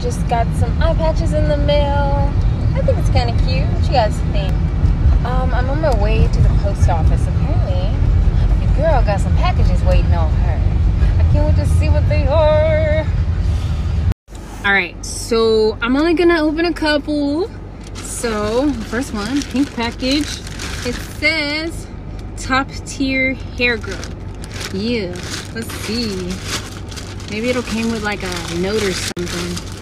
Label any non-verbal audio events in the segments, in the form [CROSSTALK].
just got some eye patches in the mail. I think it's kind of cute. What you guys think? Um, I'm on my way to the post office. Apparently, your girl got some packages waiting on her. I can't wait to see what they are. All right, so I'm only gonna open a couple. So, first one, pink package. It says top tier hair growth. Yeah, let's see. Maybe it'll came with like a note or something.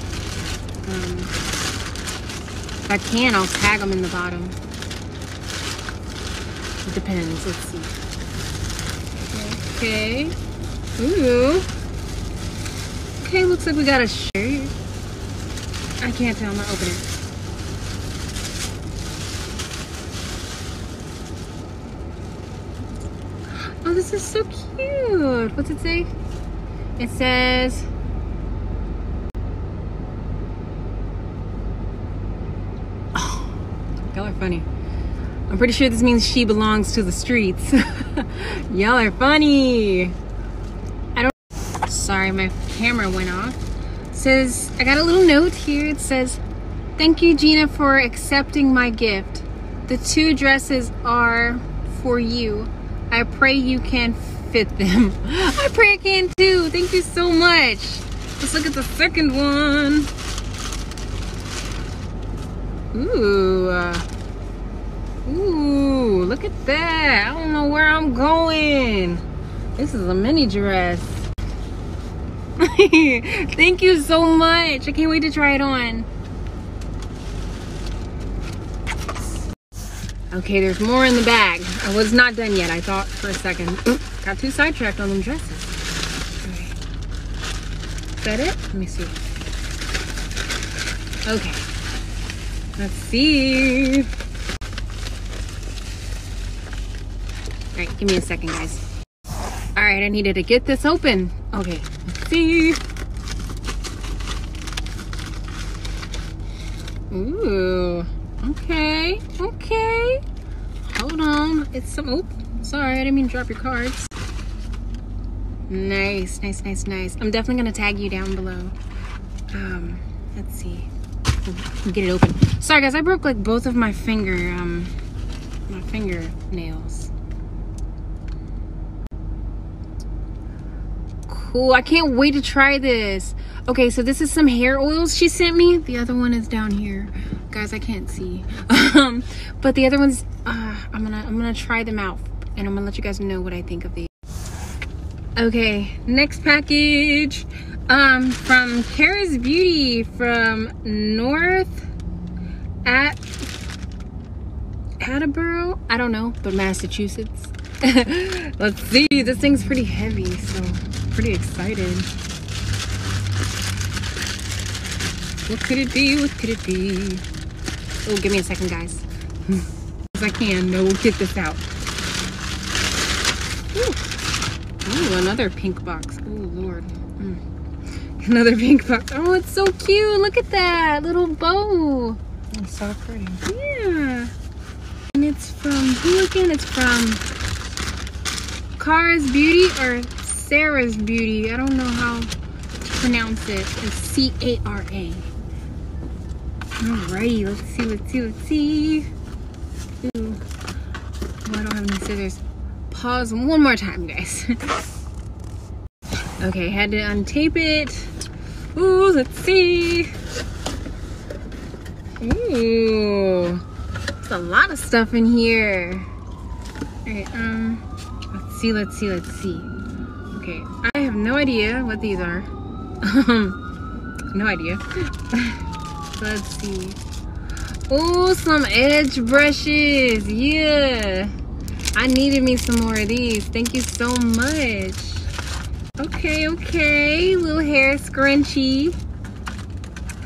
Um, if I can, I'll tag them in the bottom. It depends. Let's see. Okay. Ooh. Okay, looks like we got a shirt. I can't tell. I'm not opening it. Oh, this is so cute. What's it say? It says Oh, y'all are funny. I'm pretty sure this means she belongs to the streets. [LAUGHS] y'all are funny. I don't sorry, my camera went off. It says I got a little note here. It says, Thank you, Gena, for accepting my gift. The two dresses are for you. I pray you can fit them. [LAUGHS] I pray I can too. Thank you so much. Let's look at the second one. Ooh. uh, Ooh, look at that. I don't know where I'm going. This is a mini dress. [LAUGHS] Thank you so much. I can't wait to try it on. Okay, there's more in the bag. I was not done yet. I thought for a second. Oop, got too sidetracked on them dresses. Is that it? Let me see. Okay. Let's see. All right, give me a second, guys. All right, I needed to get this open. Okay, let's see. Ooh, okay, okay. Hold on, it's some, oh, sorry, I didn't mean to drop your cards. Nice, nice, nice, nice. I'm definitely gonna tag you down below. Um, let's see. Get it open. Sorry guys, I broke like both of my finger, um, my fingernails. Cool, I can't wait to try this. Okay, so this is some hair oils she sent me. The other one is down here. Guys, I can't see. [LAUGHS] Um, but the other ones, uh, I'm gonna, I'm gonna try them out and I'm gonna let you guys know what I think of these. Okay, next package um, from Cara's Beauty from North at Attleboro. I don't know, but Massachusetts. [LAUGHS] Let's see. This thing's pretty heavy, so pretty excited. What could it be? What could it be? Oh, give me a second, guys. [LAUGHS] As I can. No, we'll get this out. Ooh. Oh, another pink box. Oh, Lord. Mm. [LAUGHS] Another pink box. Oh, it's so cute. Look at that little bow. It's so pretty. Yeah. And it's from who again? It's from Cara's Beauty or Sarah's Beauty. I don't know how to pronounce it. It's C-A-R-A. Alrighty, let's see, let's see, let's see. Ooh. Oh, I don't have any scissors. Pause one more time, guys. [LAUGHS] okay, had to untape it. Ooh, let's see. Ooh, there's a lot of stuff in here. All right, um, let's see, let's see, let's see. Okay, I have no idea what these are. Um, no idea. [LAUGHS] let's see. Oh, some edge brushes. Yeah. I needed me some more of these. Thank you so much. Okay, okay. Little hair scrunchie.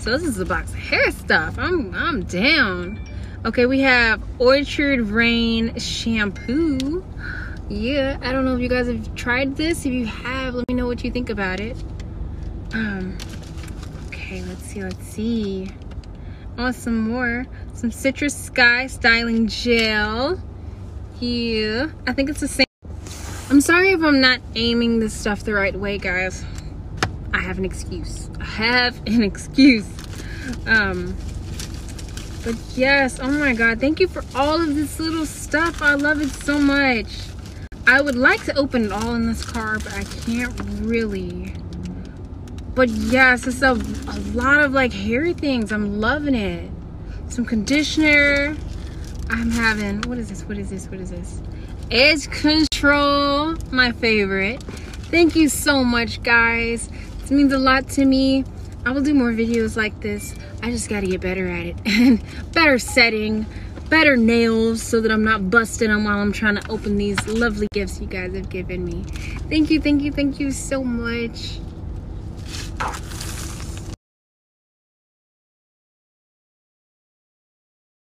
So this is a box of hair stuff. I'm I'm down. Okay, we have Orchard Rain shampoo. Yeah, I don't know if you guys have tried this. If you have, let me know what you think about it. Um, okay, let's see, let's see. Oh, some more. Some Citrus Sky Styling Gel. Yeah, I think it's the same. I'm sorry if I'm not aiming this stuff the right way, guys. I have an excuse. I have [LAUGHS] an excuse. Um, but yes, oh my god, thank you for all of this little stuff. I love it so much. I would like to open it all in this car, but I can't really. But yes, it's a, a lot of like hairy things. I'm loving it. Some conditioner. I'm having, what is this? What is this? What is this? Edge control, my favorite. Thank you so much, guys. This means a lot to me. I will do more videos like this. I just got to get better at it. And [LAUGHS] better setting, better nails so that I'm not busting them while I'm trying to open these lovely gifts you guys have given me. Thank you, thank you, thank you so much.